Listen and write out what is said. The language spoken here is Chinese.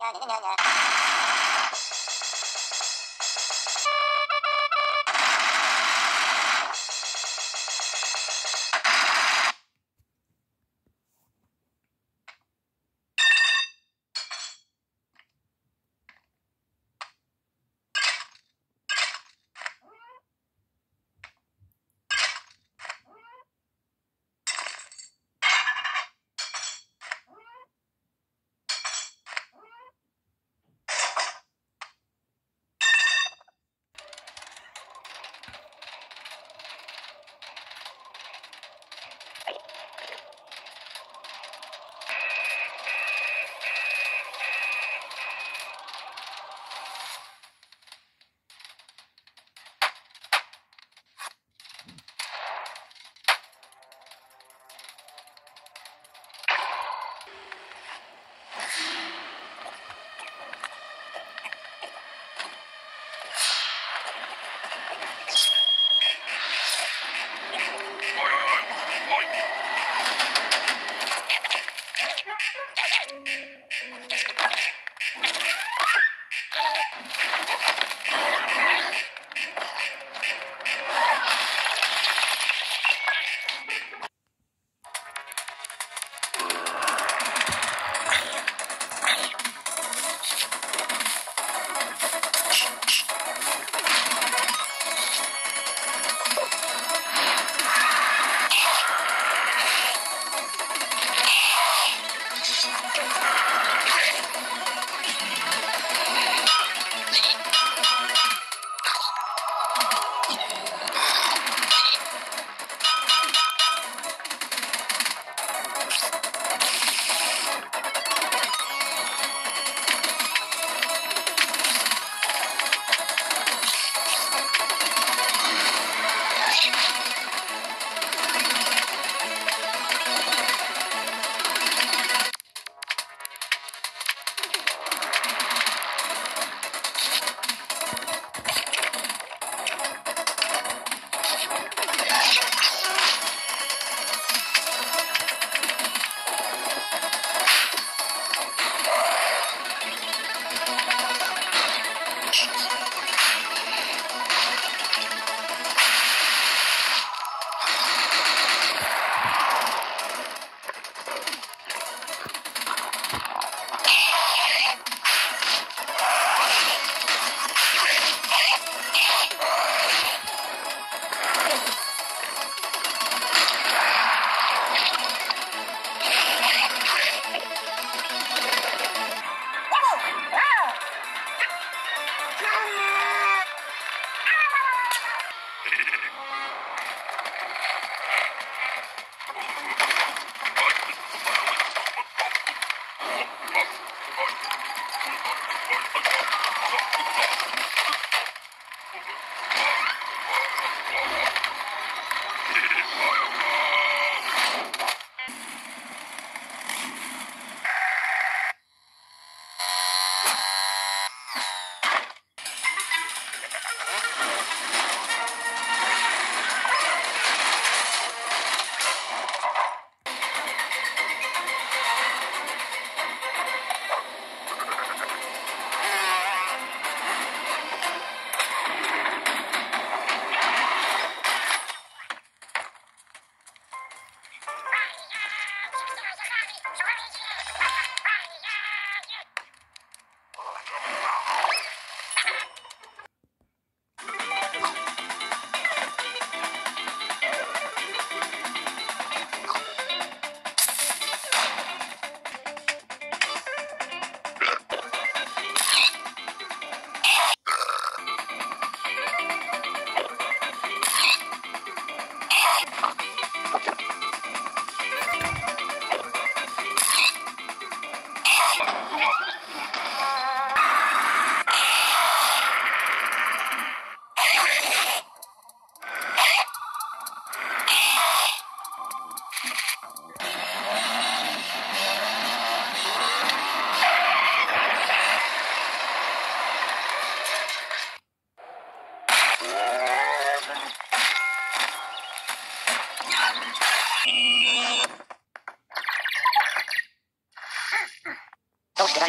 娘你娘娘娘。mostrar